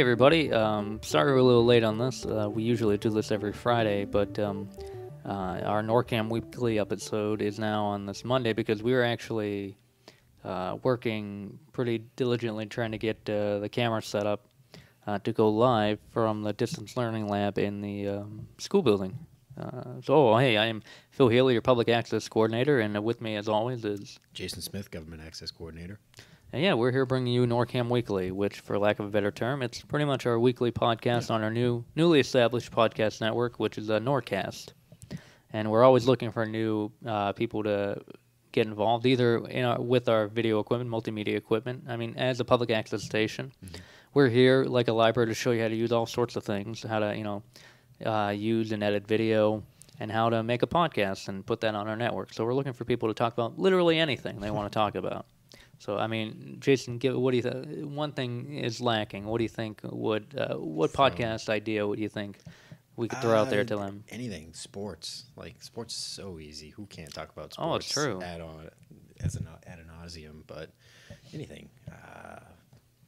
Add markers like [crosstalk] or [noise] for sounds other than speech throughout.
Hey everybody, um, sorry we're a little late on this. Uh, we usually do this every Friday, but um, uh, our NORCAM weekly episode is now on this Monday because we were actually uh, working pretty diligently trying to get uh, the camera set up uh, to go live from the distance learning lab in the um, school building. Uh, so, hey, I am Phil Healy, your public access coordinator, and with me, as always, is Jason Smith, Government Access Coordinator. And yeah, we're here bringing you NORCAM Weekly, which, for lack of a better term, it's pretty much our weekly podcast on our new, newly established podcast network, which is uh, Norcast. And we're always looking for new uh, people to get involved, either in our, with our video equipment, multimedia equipment. I mean, as a public access station, we're here like a library to show you how to use all sorts of things, how to you know uh, use and edit video, and how to make a podcast and put that on our network. So we're looking for people to talk about literally anything they want to talk about. [laughs] So I mean, Jason, give, what do you think? One thing is lacking. What do you think would uh, what From- podcast idea would you think we could throw out there to Uh, them? Anything sports, like sports, is so easy. Who can't talk about sports? Oh, it's true. Ad on as an ad nauseum, but anything. Uh,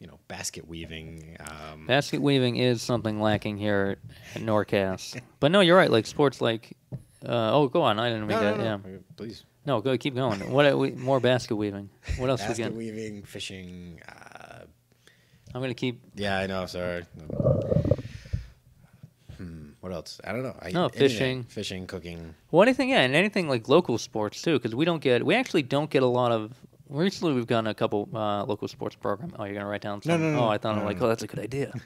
you know, basket weaving. Um, Basket weaving is something lacking here at Norcast. but no, you're right. Like sports, like uh, oh, go on. I didn't mean no, that. no, Yeah, no, please. no, go keep going. What are we, more basket weaving? What else we Basket got? weaving, fishing. Uh, I'm gonna keep. yeah, I know. Sorry. Hmm. What else? I don't know. I, No, anything. fishing. fishing, cooking. Well, anything, yeah, and anything like local sports too, because we don't get, we actually don't get a lot of. Recently, we've done a couple uh, local sports program. Oh, you're gonna write down No, some? no, no, oh. I thought No, I'm like, no. oh, that's a good idea. [laughs]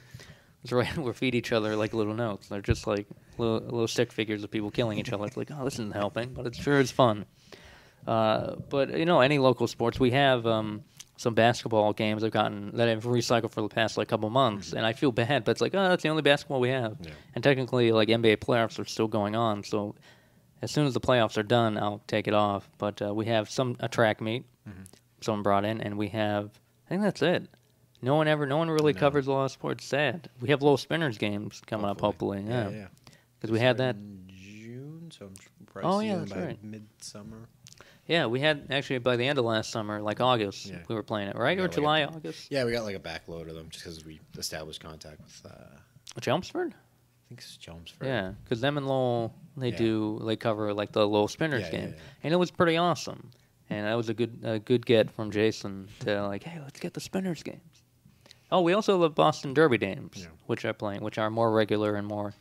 Right. [laughs] We feed each other like little notes. They're just like little, little stick figures of people killing each other. It's like, oh, this isn't helping, but it sure is fun. Uh, but you know, any local sports, we have um, some basketball games I've gotten that I've recycled for the past like couple months, and I feel bad, but it's like, oh, that's the only basketball we have. Yeah. And technically, like NBA playoffs are still going on, so as soon as the playoffs are done, I'll take it off. But uh, we have some a track meet, Mm-hmm. someone brought in, and we have. I think that's it. No one ever, no one really No. covers a lot of sports. Sad. We have Lowell Spinners games coming up, hopefully. Yeah, yeah. because we had that. In June, so I'm probably Oh, yeah, that's by right. midsummer. Yeah, we had actually by the end of last summer, like August, Yeah. we were playing it, right? Yeah, or like July, a- August. Yeah, we got like a backload of them just because we established contact with. Uh, I think it's Chelmsford. Yeah, because them and Lowell, they Yeah. do they cover like the Lowell Spinners Yeah, yeah, game, yeah. and it was pretty awesome. And that was a good a good get from Jason to like, hey, let's get the Spinners games. Oh, we also have Boston Derby Dames, Yeah. which are playing, which are more regular and more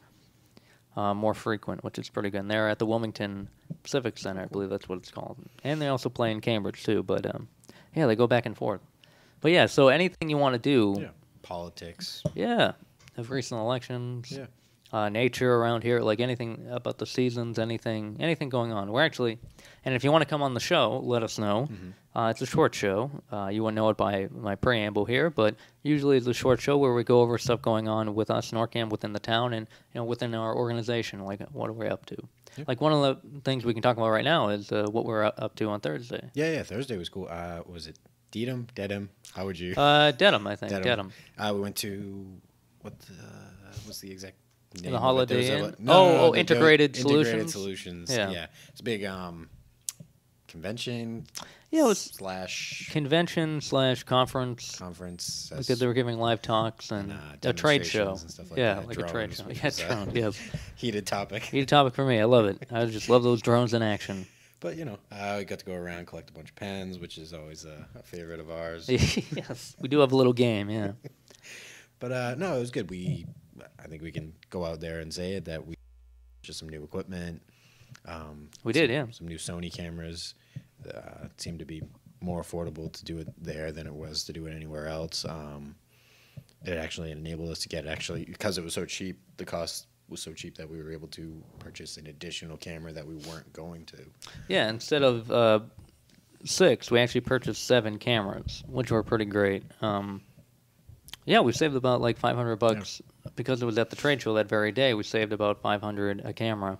uh, more frequent, which is pretty good. And they're at the Wilmington Civic Center, I believe that's what it's called. And they also play in Cambridge too. But um, yeah, they go back and forth. But yeah, so anything you want to do, Yeah. Politics. yeah, of recent elections, Yeah. Uh, nature around here, like anything about the seasons, anything, anything going on. We're actually, and if you want to come on the show, let us know. Uh, it's a short show. Uh, you won't know it by my preamble here, but usually it's a short show where we go over stuff going on with us, Norcam, within the town, and you know within our organization, like what are we up to. Yeah. Like one of the things we can talk about right now is uh, what we're up to on Thursday. Yeah, yeah. Thursday was cool. Uh, was it Dedham? Dedham? How would you? Uh, Dedham, I think. Dedham. Dedham. Uh, we went to what? The, what's the exact name? The? Holiday There was a Inn? lo- Oh, oh, the- Integrated the Solutions? Integrated Solutions. Yeah. Yeah. It's a big um, convention. Yeah, it was slash convention slash conference conference. because they were giving live talks and, uh, a trade show. and stuff like yeah, that. like a trade show. [laughs] Yeah, uh, drones. Yes. [laughs] heated topic. Heated topic for me. I love it. I just love those drones in action. [laughs] But you know, uh, we got to go around collect a bunch of pens, which is always a, a favorite of ours. yes, we do have a little game. Yeah. But uh, no, it was good. We, I think we can go out there and say it that we just some new equipment. Um, We some- did, yeah. Some new Sony cameras. Uh, it seemed to be more affordable to do it there than it was to do it anywhere else. Um, it actually enabled us to get actually because it was so cheap. The cost was so cheap that we were able to purchase an additional camera that we weren't going to. Yeah. Instead of uh, six, we actually purchased seven cameras, which were pretty great. Um, yeah, we saved about like 500 bucks because it was at the trade show that very day. We saved about 500 a camera,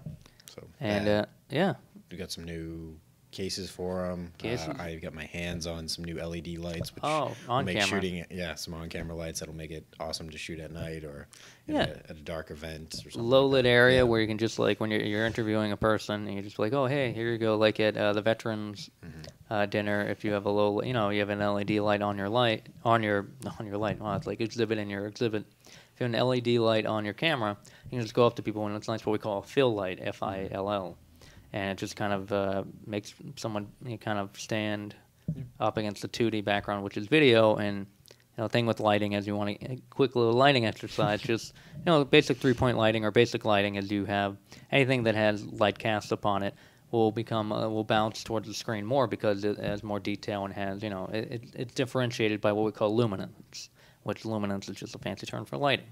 So and uh, yeah, we got some new cases for them. Cases? Uh, I got my hands on some new LED lights, which Oh, on make camera. shooting. Yeah, some on-camera lights that'll make it awesome to shoot at night or Yeah. a, at a dark event or something. Low lit that. area Yeah. where you can just like when you're, you're interviewing a person and you're just be like oh hey here you go like at uh, the veterans Mm-hmm. uh, dinner if you have a low you know you have an led light on your light on your [laughs] on your light well it's like exhibit in your exhibit if you have an led light on your camera you can just go up to people and it's nice what we call a fill light f-i-l-l and it just kind of uh, makes someone you know, kind of stand up against the 2d background which is video. And you know, thing with lighting as you want a quick little lighting exercise, [laughs] just you know, basic three point lighting or basic lighting as you have. Anything that has light cast upon it will become uh, will bounce towards the screen more because it has more detail and has you know it, it, it's differentiated by what we call luminance, which luminance is just a fancy term for lighting,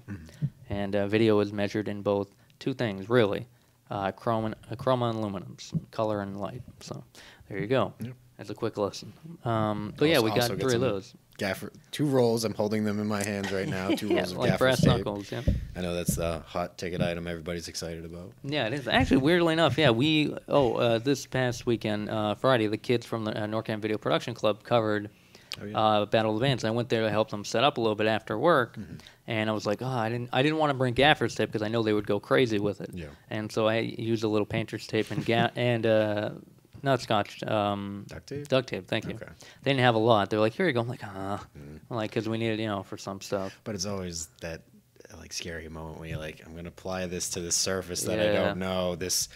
and uh, video is measured in both two things really, uh, chroma, uh, chroma and luminance, color and light. So there you go. Yep. That's a quick lesson. Um, but yeah, we got three of those. Gaffer, two rolls. I'm holding them in my hands right now. Two [laughs] yeah, rolls of like gaffer brass tape. knuckles. Yeah. I know that's the hot ticket item everybody's excited about. Yeah, it is. Actually, weirdly enough, yeah, we oh uh, this past weekend, uh, Friday, the kids from the uh, NorCam Video Production Club covered Oh, yeah. uh, Battle of the Bands. I went there to help them set up a little bit after work, Mm-hmm. and I was like, oh, I didn't I didn't want to bring gaffer's tape because I know they would go crazy with it. Yeah. And so I used a little painter's tape and ga- [laughs] and uh, not scotch. Um, Duct tape? Duct tape. Thank you. Okay. They didn't have a lot. They're like, here you go. I'm like, ah, Mm. like because we needed you know for some stuff. But it's always that like scary moment when you're like, I'm gonna apply this to the surface that I don't know. This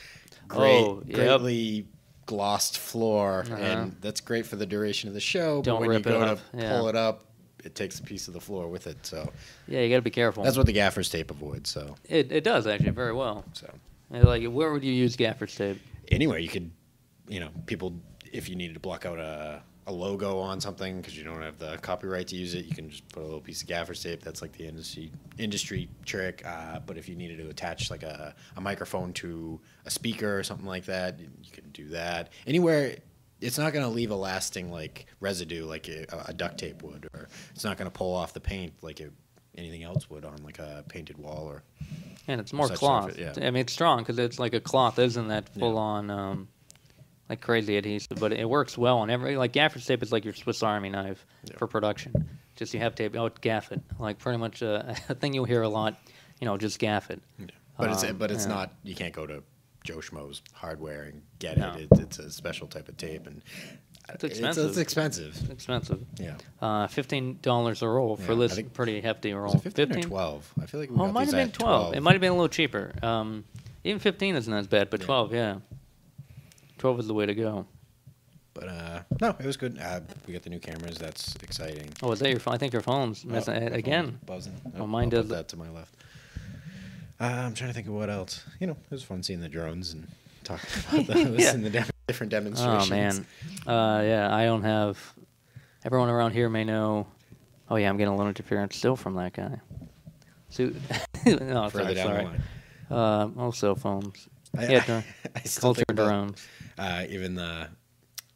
great, Oh, yep. greatly glossed floor, Uh-huh. and that's great for the duration of the show. Don't but when rip you it up, to yeah. pull it up, it takes a piece of the floor with it. So Yeah, you got to be careful. that's what the gaffer's tape avoids. So it it does actually very well. so And, Like, where would you use gaffer's tape? anywhere you could, you know, people if you needed to block out a, a logo on something because you don't have the copyright to use it, you can just put a little piece of gaffer tape. That's like the industry industry trick. Uh, but if you needed to attach like a, a microphone to a speaker or something like that, you can do that. Anywhere. It's not going to leave a lasting like residue like a, a duct tape would, or it's not going to pull off the paint like it, anything else would on like a painted wall or And it's more cloth. surface, yeah. I mean, it's strong because it's like a cloth, isn't that full on, um, like crazy adhesive? But it works well on every. Like gaffer's tape is like your Swiss Army knife Yeah. for production. Just you have tape, oh, gaff it. Like pretty much uh, [laughs] a thing you'll hear a lot. You know, just gaff it. But it's Um, but it's yeah. not. You can't go to Joe Schmo's hardware and get No. it. It's, it's a special type of tape, and It's expensive. It's, expensive. expensive. It's expensive. Yeah. Uh, fifteen dollars a roll for Yeah, this pretty hefty roll. It 15, or 12? I feel like we Oh, it might have been at 12. It might have been a little cheaper. Um, even 15 isn't as bad, but Yeah. 12, yeah. 12 is the way to go. But uh, no, it was good. Uh, we got the new cameras. That's exciting. Oh, is that your phone? I think your phone's Oh, my again. buzzing. Oh, Oh, mine I'll does that to my left. Uh, I'm trying to think of what else. You know, it was fun seeing the drones and talking [laughs] about those Yeah. and the dem- different demonstrations. Oh, man. Uh, yeah, I don't have. Everyone around here may know. Oh, yeah, I'm getting a little interference still from that guy. So, no, [laughs] Further sorry, down sorry. the line. Uh, all cell phones. I, Yeah, I, dr- I still culture drones. Uh, even the,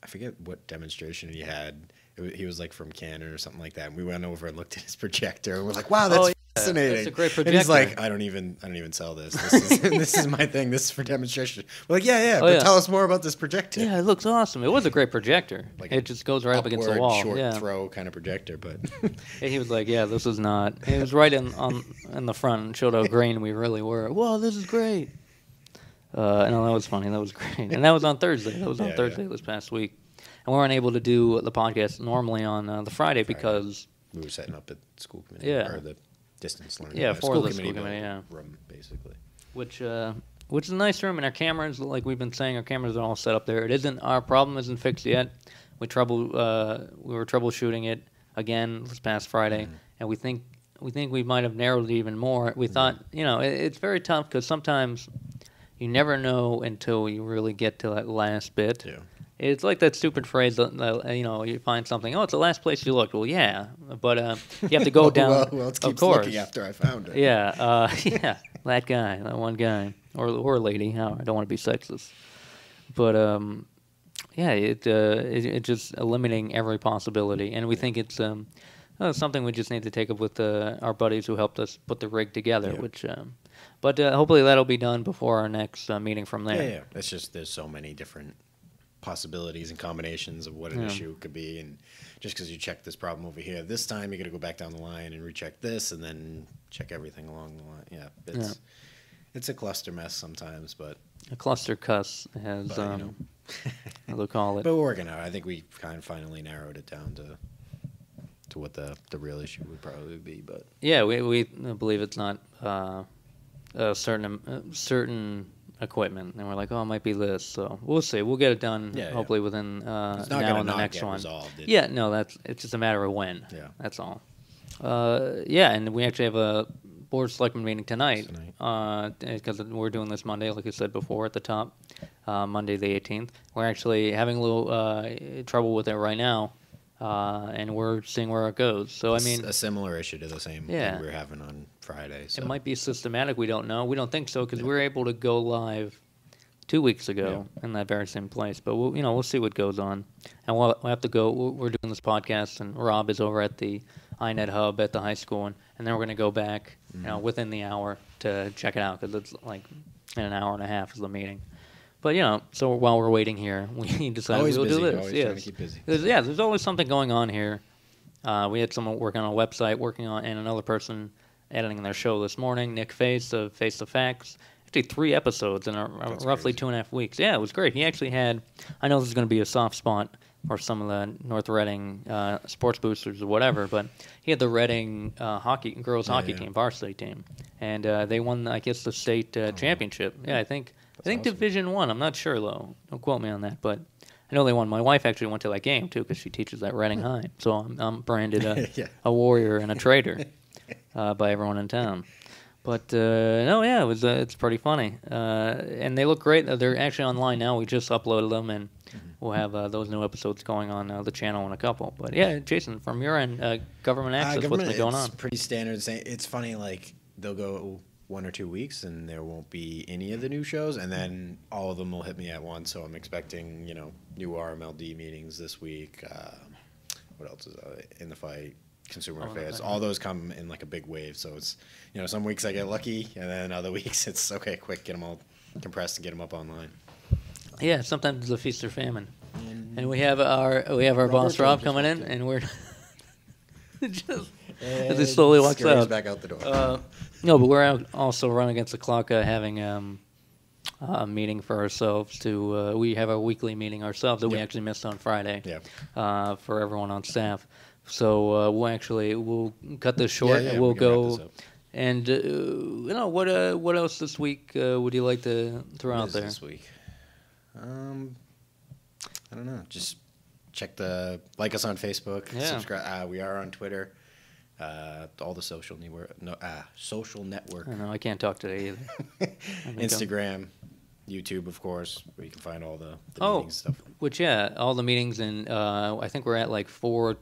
I forget what demonstration he had. It, he was like from Canada or something like that. And we went over and looked at his [laughs] projector, and we're like, "Wow, that's Oh, yeah. fascinating!" That's a great And he's like, "I don't even, I don't even sell this. This is, [laughs] this is my thing. This is for demonstration." We're like, "Yeah, yeah, Oh, but yeah. tell us more about this projector." Yeah, it looks awesome. It was a great projector. Like it just goes right up against the wall. short yeah. throw kind of projector, but [laughs] And he was like, "Yeah, this is not." He was right in on in the front and showed how green we really were. Whoa, this is great. Uh, no, that was funny. That was great, and that was on Thursday. That was on Yeah, Thursday yeah. this past week, and we weren't able to do the podcast normally on uh, the Friday because we were setting up at school committee Yeah. or the distance learning. Yeah, for the school committee, yeah. room basically. which uh, which is a nice room, and our cameras, like we've been saying, our cameras are all set up there. It isn't our problem isn't fixed yet. We trouble uh, we were troubleshooting it again this past Friday, and we think we think we might have narrowed it even more. We thought you know it, it's very tough because sometimes you never know until you really get to that last bit. Yeah. It's like that stupid phrase that uh, you know you find something. Oh, it's the last place you looked. Well, yeah, but uh, you have to go [laughs] down. Well, well, of course. looking after I found it. Yeah, [laughs] uh, [laughs] yeah, that guy, that one guy, or or lady. Oh, I don't want to be sexist, but um, yeah, it, uh, it it just eliminating every possibility, and we think it's um, uh, something we just need to take up with uh, our buddies who helped us put the rig together. Yeah. Which, um, but uh, hopefully that'll be done before our next uh, meeting from there. yeah. It's just there's so many different possibilities and combinations of what an Yeah. issue could be, and just because you check this problem over here this time, you got to go back down the line and recheck this, and then check everything along the line. Yeah, it's Yeah. it's a cluster mess sometimes, but A cluster cuss, as But, you um, know. [laughs] they'll call it. but we're working out. I think we kind of finally narrowed it down to to what the the real issue would probably be. But Yeah, we we believe it's not uh, a certain uh, certain equipment, and we're like, oh, it might be this. So we'll see. We'll get it done Yeah, yeah. hopefully within uh, it's not now and the next one. resolved. Yeah, no, that's it's just a matter of when. Yeah. that's all. Uh, yeah, and we actually have a board of selectmen meeting tonight because we're doing this Monday, like I said before at the top, uh, Monday the 18th. We're actually having a little uh, trouble with it right now, uh, and we're seeing where it goes. So I mean, a similar issue to the same Yeah. thing we are having on Friday. So. it might be systematic. We don't know. We don't think so because we were able to go live two weeks ago in that very same place. But we'll, you know, we'll see what goes on, and we'll, we'll have to go. We're doing this podcast, and Rob is over at the INET hub at the high school, and, and then we're going to go back, you know, Mm-hmm. within the hour to check it out because it's like in an hour and a half is the meeting. But you know, so while we're waiting here, [laughs] we [laughs] decided Always we'll busy, do this. always yes. trying to keep busy. There's, yeah, there's always something going on here. Uh, we had someone working on a website, working on, and another person editing their show this morning. Nick Face of Face the Facts. Actually, three episodes in a, roughly crazy. two and a half weeks. Yeah, it was great. He actually had. I know this is going to be a soft spot for some of the North Reading uh, sports boosters or whatever, but he had the Reading uh, hockey girls hockey yeah. team, varsity team, and uh, they won, I guess, the state uh, championship. Yeah, I think. I think awesome. Division One. I'm not sure though. Don't quote me on that, but I know they won. My wife actually went to that game too because she teaches at Reading High. So I'm, I'm branded a, [laughs] Yeah. a warrior and a traitor [laughs] uh, by everyone in town. But uh, no, yeah, it was. Uh, it's pretty funny, uh, and they look great. They're actually online now. We just uploaded them, and Mm-hmm. we'll have uh, those new episodes going on uh, the channel in a couple. But yeah, Jason, from your end, uh, government access, what's government, been going it's on? Pretty standard. It's funny, like they'll go one or two weeks and there won't be any of the new shows, and then all of them will hit me at once. So I'm expecting, you know, new RMLD meetings this week. Uh, what else is uh, in the fight? Consumer Oh, in the affairs. All those come in like a big wave. So it's, you know, some weeks I get lucky, and then other [laughs] weeks it's okay, quick, get them all compressed and get them up online. Yeah, sometimes it's a feast or famine. And we have our we have our Robert boss Rob coming in, and we're [laughs] just as he slowly walks out. back out the door. Uh, no, but we're out also running against the clock, uh, having um, a meeting for ourselves. To uh, we have a weekly meeting ourselves that we actually missed on Friday. Yeah. Uh, for everyone on staff. So uh, we'll actually we'll cut this short, yeah, and we we'll go. And uh, you know what? Uh, what else this week uh, would you like to throw What out there? this week? Um, I don't know. Just check the like us on Facebook. Yeah. Subscribe. Uh, we are on Twitter. Uh, all the social network. No, ah, social network. I know I can't talk today either. [laughs] Instagram, YouTube, of course, where you can find all the, the Oh. meetings stuff. Which yeah, all the meetings and uh, I think we're at like four,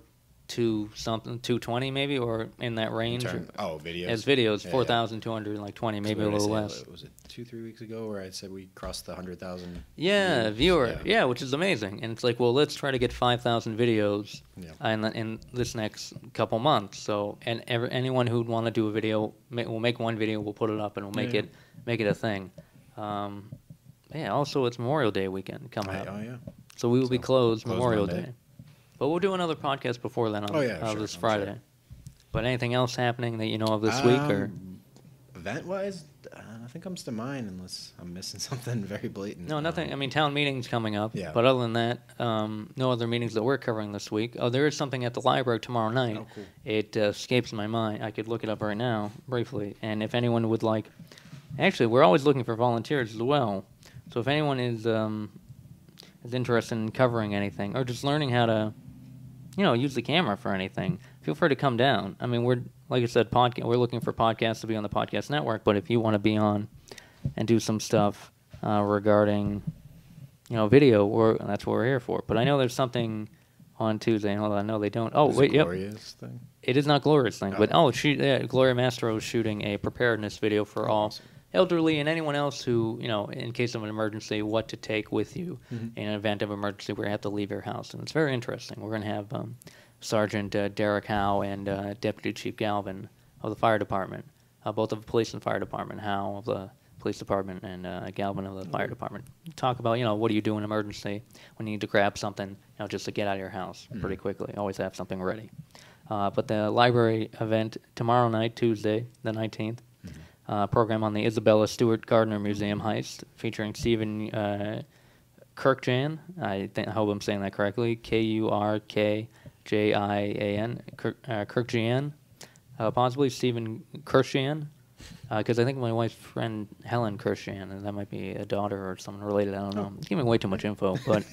two something, two twenty maybe, or in that range. Oh, videos. As videos, Yeah, yeah. four thousand two hundred like twenty, So maybe a what did I little less. Was it two, three weeks ago where I said we crossed the hundred thousand? Yeah, viewer. Yeah. which is amazing. And it's like, well, let's try to get five thousand videos Yeah. in, in this next couple months. So, and ever, anyone who'd want to do a video, we'll make one video, we'll put it up, and we'll make Yeah. it make it a thing. Um, yeah. Also, it's Memorial Day weekend coming I- up. oh yeah. So we will be So, closed closed Memorial Monday. Day. But we'll do another podcast before then on Oh, yeah, uh, sure, this Friday. sure. But anything else happening that you know of this week or event wise, uh, nothing comes to mind unless I'm missing [laughs] something very blatant. no, nothing. I mean, town meetings coming up. Yeah. But other than that, um, no other meetings that we're covering this week. Oh, there is something at the library tomorrow night. Oh, cool. It uh, escapes my mind. I could look it up right now briefly. And if anyone would like, actually, we're always looking for volunteers as well. So if anyone is um, is interested in covering anything or just learning how to, you know, use the camera for anything, feel free to come down. I mean, we're like I said, podcast. We're looking for podcasts to be on the podcast network. But if you want to be on and do some stuff uh, regarding, you know, video, or that's what we're here for. But I know there's something on Tuesday. Hold on, no, they don't. Oh, Is it wait, yep. Thing. It is not Gloria's thing, but Oh. oh, she yeah, Gloria Mastro is shooting a preparedness video for all Awesome. Elderly and anyone else who you know, in case of an emergency, what to take with you Mhm. in an event of emergency where you have to leave your house, and it's very interesting. We're going to have um, Sergeant uh, Derek Howe and uh, Deputy Chief Galvin of the fire department, uh, both of the police and fire department, Howe of the Police Department and uh, Galvin of the Fire Department. Talk about you know what do you do in emergency when you need to grab something, you know, just to get out of your house pretty quickly. Always have something ready. Uh, but the library event tomorrow night, Tuesday, the 19th, uh, program on the Isabella Stewart Gardner Museum heist featuring Stephen uh, Kurkjian. I, hope I'm saying that correctly. K U R K J I A N. Kirk, uh, Kurkjian. Uh, possibly Stephen Kurkjian. Because I think my wife's friend Helen Kurkjian, and that might be a daughter or someone related. I don't know. It's giving way too much info, but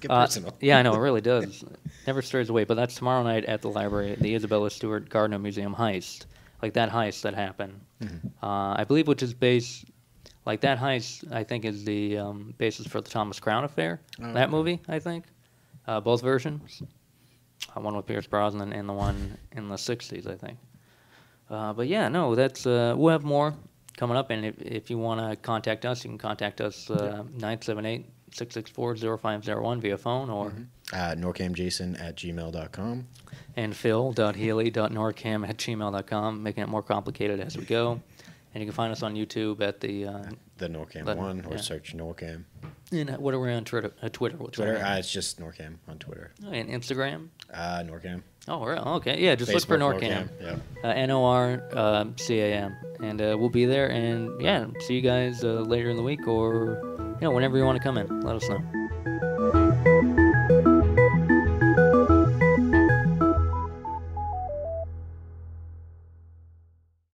get [laughs] uh, personal. [laughs] yeah, I know it really does. Never strays away. But that's tomorrow night at the library, the Isabella Stewart Gardner Museum heist, like that heist that happened. Mm-hmm. Uh, I believe, which is based, like that heist. I think is the um, basis for the Thomas Crown affair. Oh, that okay. movie, I think, uh, both versions. Uh, one with Pierce Brosnan and the one in the '60s, I think. Uh, but yeah, no, that's uh, we'll have more coming up, and if, if you want to contact us, you can contact us uh, 978-664-0501 via phone or Uh, NorcamJason at gmail.com. and phil.healy.norcam at gmail.com, making it more complicated as we go. And you can find us on YouTube at the uh, The Norcam one, or yeah. search Norcam. and what are we on Twitter? Uh, Twitter, what's Twitter, uh, it's just Norcam on Twitter. and Instagram. Uh, Norcam. Oh, really? okay, yeah. Just look for Facebook, Norcam. Yeah. Uh, N O R uh, C A M, and uh, we'll be there. And yeah, see you guys uh, later in the week, or you know, whenever you want to come in. Let us know.